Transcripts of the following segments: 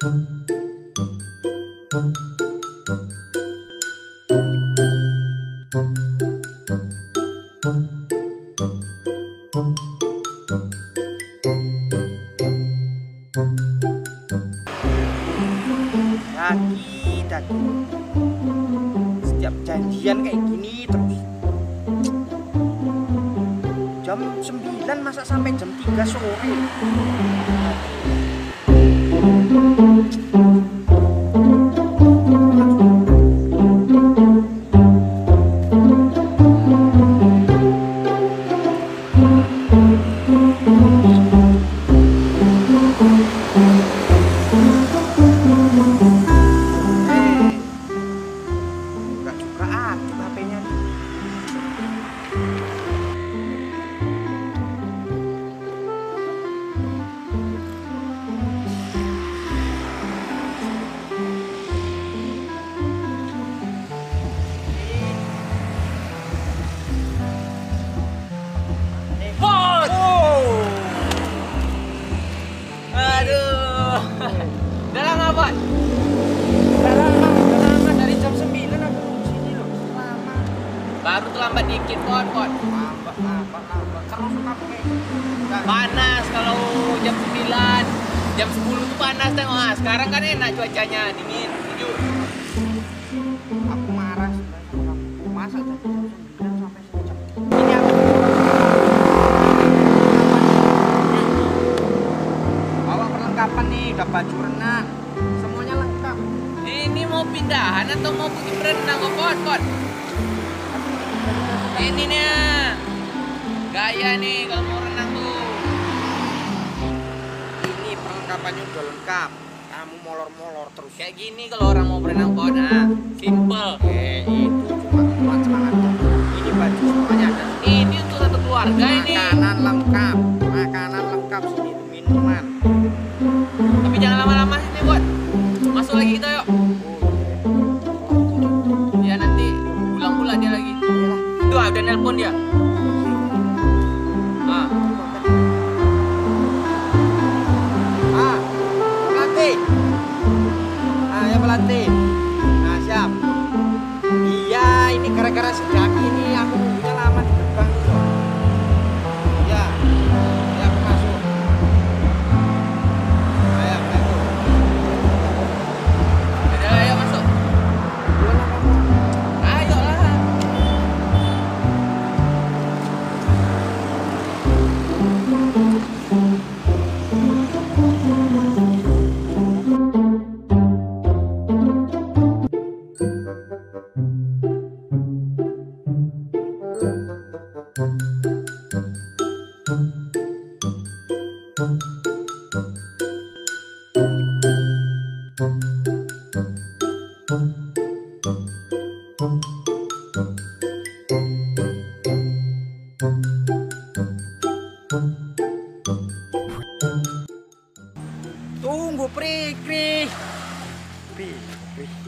Thank you. Baru terlambat dikit, Bot, Bot. Lambat, lambat, lambat. Terus kamu kayak Udah. Panas kalau jam 9. Jam 10 tuh panas tengok. Ah, sekarang kan enak cuacanya, dingin, sejuk. Aku marah sebenarnya. Masa jam 9 sampai sejam ini aku bawa perlengkapan nih, udah baju renang, semuanya lengkap. Ini mau pindahan atau mau pergi berenang kok, Bot, Bot? Ini nih. Gaya nih kalau mau renang tuh. Ini perlengkapannya udah lengkap. Kamu molor-molor terus. Kayak gini kalau orang mau berenang, Bot. Nah, simple. Eh, itu cuma celana doang. Ini baju semuanya ada. Ini untuk satu keluarga ini. Makanan lengkap, makanan lengkap sini minuman. Tapi jangan lama-lama sini, Bot. Masuk lagi kita yuk. Tunggu, Pri, Pri. Pri, Pri.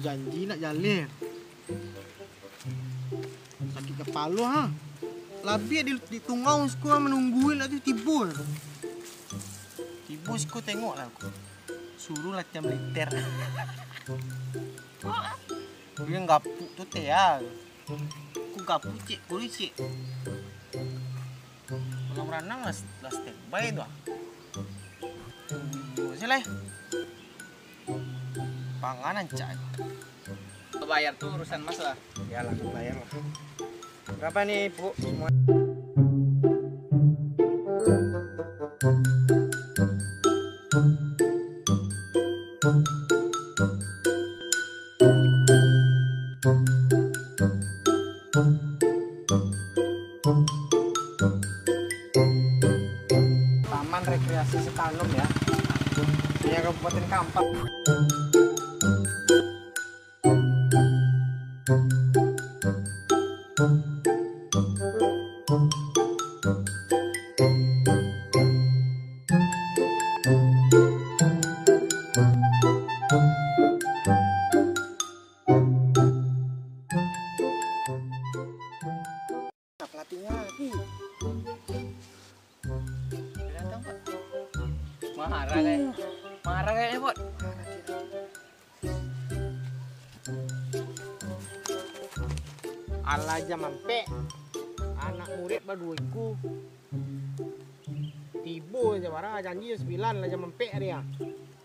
Janji nak jalan sakit kepala ha? Lebih di, di tungau sku menungguin lagi tiba tiba sku tengok lah aku. Suruh latihan militer dia gapuk tu teh ya aku gapuk cik kulit cik. Kolam renang lah lah standby tu ah sila panganan cak Bayar tuh urusan mas lah. ya lah bayar lah berapa nih bu semua Taman Rekreasi Setanum ya. Ini Kabupaten Kampak.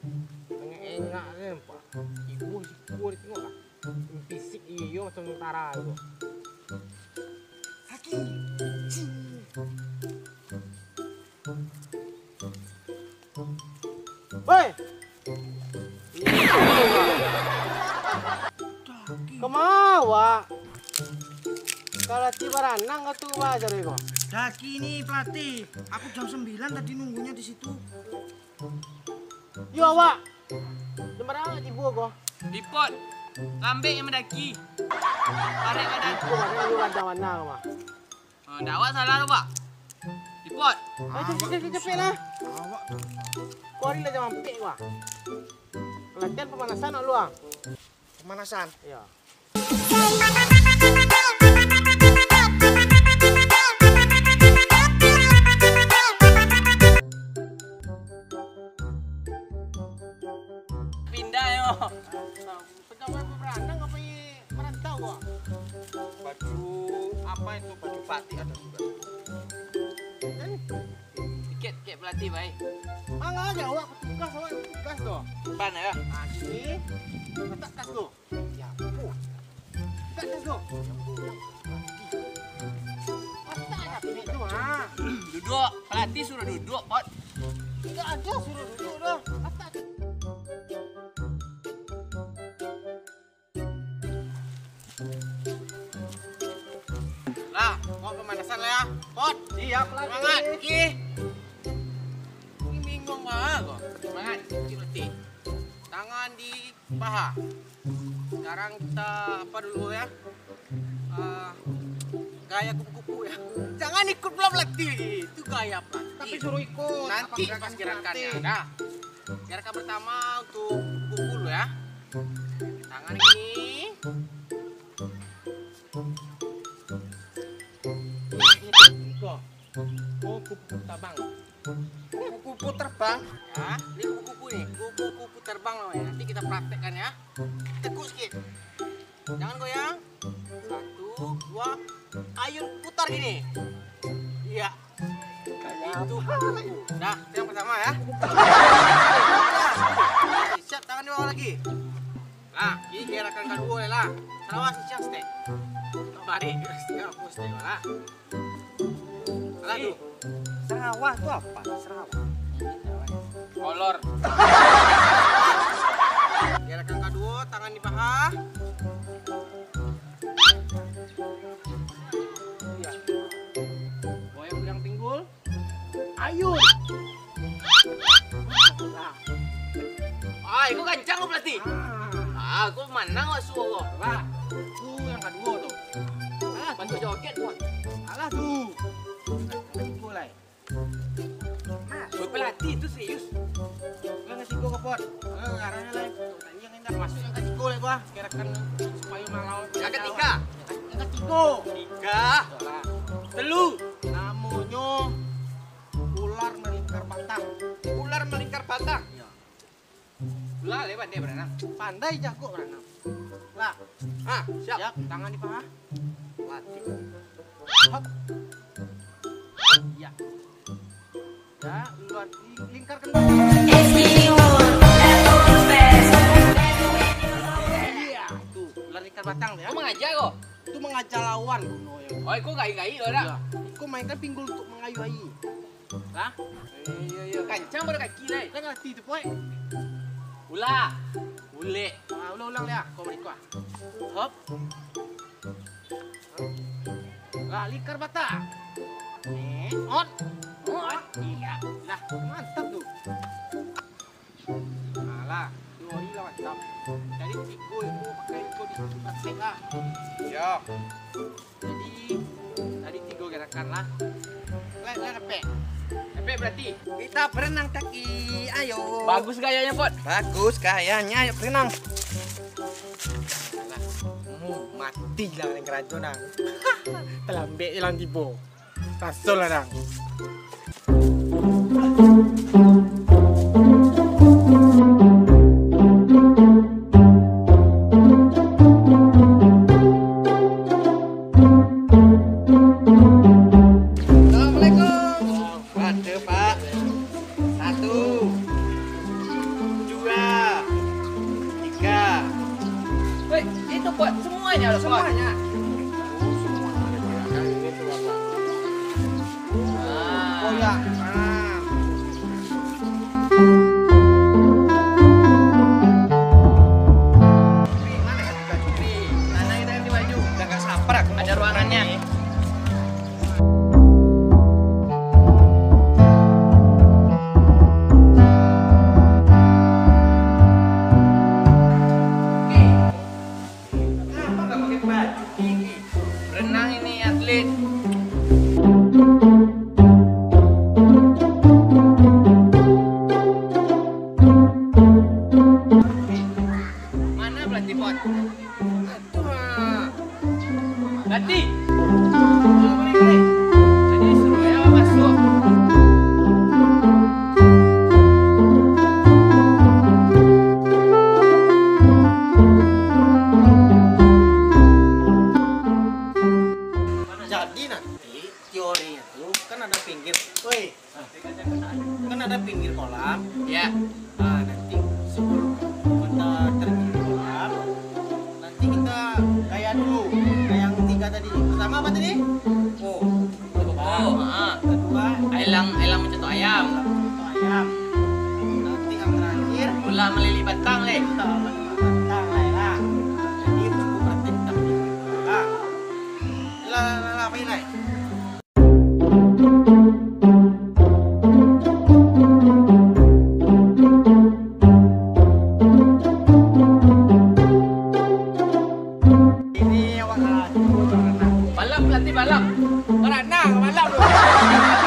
Engak-engak kan, Pak. Ibu si dia tengok lah. Fisik iyo macam utara tu. Saki. Hei! Kemawa. Kalau tiba ranang kau tuh wajar kok. Daki ini pelatih. Aku jam 9 tadi nunggunya di situ. Yo awak. Jam berapa tiba kok? Di pot. Lambe yang mendaki. Tarik badan. Kau mana lu ada mana kau? Oh, dakwah salah lu, Pak. Di pot. Ayo cepet cepet cepet lah. Awak Kau hari lah jam empat kau. Pelatihan pemanasan lu ah. pemanasan. Iya. Batik ada. Kan Tiket, tiket pelatih, baik. mangga aja awak petugas awak petugas tu. Depan ya. Ah sini. Letak tas tu. Ya ampun. Letak pilih tu ah. Duduk. Pelatih suruh duduk, Pot. Tidak ada suruh duduk dah. Siap Semangat. Ki. Ini bingung banget kok. Semangat. Ki pelatih. Tangan di paha. Sekarang kita apa dulu ya? Ah, gaya kupu-kupu ya. Jangan ikut pula pelatih. Itu gaya pelatih. Tapi suruh ikut. Nanti Apa pas gerakan gerakannya. Nah, gerakan pertama untuk kuku dulu ya. Tangan ini. Terbang. Ya, ini kupu-kupu nih. Kupu-kupu terbang namanya. Nanti kita praktekkan ya. Tekuk sedikit. Jangan goyang. Satu, dua. Ayun putar gini. Iya. Itu. Nah, itu yang pertama ya. Siap tangan di bawah lagi. Nah, ini gerakan kedua ya lah. Salah siap step. Balik, setengah hapus step lah. Alah tuh. Sarawak tu apa? Sarawak. Kolor. Gerakan kedua, tangan di paha. Iya. Goyang bilang pinggul. Ayun. Lah. Ah, itu kencang lo pelatih. Ah. Ah, aku menang kok suwo. Lah. Pot. Eh, lah. Tanya yang indah masuk yang ketiga lah gua. Gerakan supaya malau. Yang ketiga. Yang ketiga. Tiga. Lah. Telu. Namanya ular melingkar batang. Ular melingkar batang. Ya. Ular lebat dia berenang. Pandai jago berenang. Lah, Ah, siap. siap. Tangan di paha. Latih. Hop. Ya. Ya, luar lingkarkan. Iya, ular lingkar batang tuh ya. Kau mengajar kok. Itu mengajak lawan kuno ya. Oh, kau gai-gai. Iya. Kau mainkan pinggul untuk mengayu-ayu. Lah, Iya, iya. Kancang pada kaki lah. kita ngerti tu, poy. Ular. Ule. Ah, ulang-ulang ya, kau balik kau. Hop. Lah, lingkar batang. Eh, on. On. Iya. Lah, mantap tuh. Nah, lah, dua hari lah mantap. Jadi tiga lah. Ya. Jadi tadi tiga gerakan lah. Lah repek. Efek berarti. Kita berenang kaki. Ayo. Bagus gayanya, Pot. Bagus kayaknya. Ayo berenang. Hmm, mati lah yang keracunan. Terlambek hilang tiba. Rasul lah dang. มันตั้งเลขต่อมันตั้งอะไรล่ะอันนี้มกูมันเป็นตั้งล่ะล่ะล่ะไปไหนบัลลังก์ลันที่บัลลังก์ขนด้ากับบัลลังก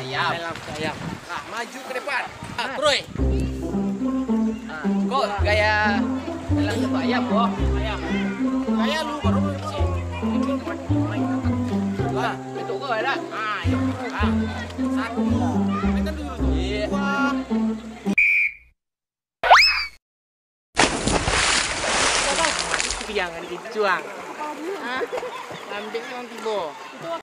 Ayam. dalam ayam. Nah, maju ke depan. Ah, Troy. Ah, kok gaya ayam, Bro? Ayam. Gaya lu baru lu sih. Lah, bentuk kau ada. Ah, yuk. Ah. Satu. Ini kan dulu tuh. Iya. Wah. Jangan. Hah? Ambil nanti, Bo. Mantap.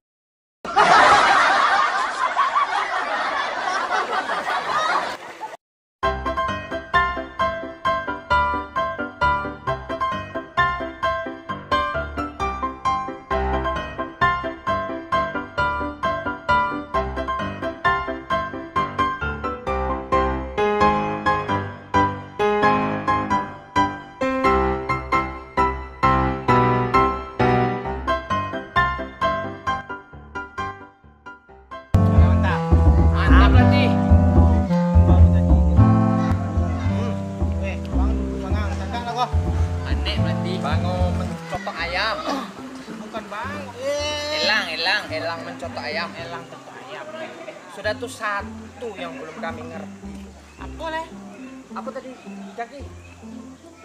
Aneh pelatih. Bangun mencotok ayam. Bukan bang. Eh. Elang, elang, elang mencotok ayam. Elang tetap ayam. Sudah tuh satu yang belum kami ngerti. Apa leh? Apa tadi? Kaki.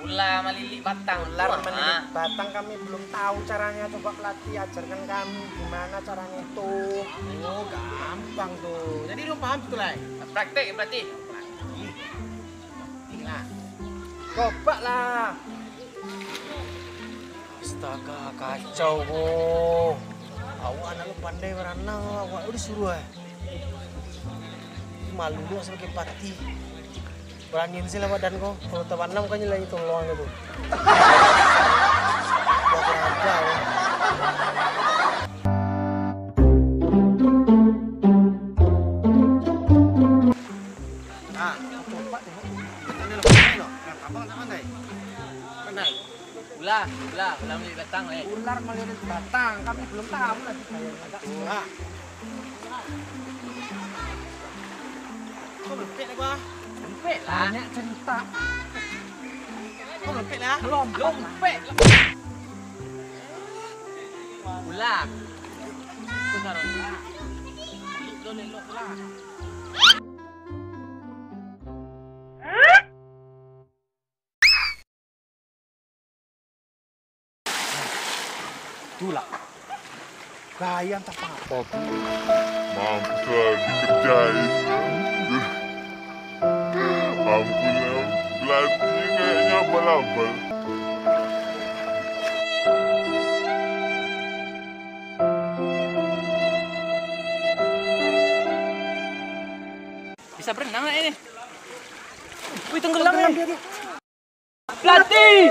Ular melili batang. Ular Wah, menilik batang kami belum tahu caranya. Coba pelatih ajarkan kami gimana caranya itu. Oh, gampang tuh. Jadi lu paham tuh lah. ah. Praktek ya pelatih. Tinggal. Coba lah. Astaga, kacau kok. Awak anak lu pandai berenang, awak udah suruh eh. Malu lu sebagai pati. Beraniin sih lah badan kau. Kalau tak pandang kan nyelai tolong gitu. Gua aja. Ulah, ulah, ulah melihat datang eh. Ular melilit batang, kami belum tahu lagi. Nah. Kok lempit lah gua? Lempek lah. Banyak cerita. Kok lempit lah? Belum, belum. Ulah. Itu sarung. Lo Itulah. Gaya tak apa. Mampus lah dikerjain. Ampun lah, pelatih kayaknya abal-abal. Bisa berenang lah ini. Wih, tenggelam ya. Pelatih!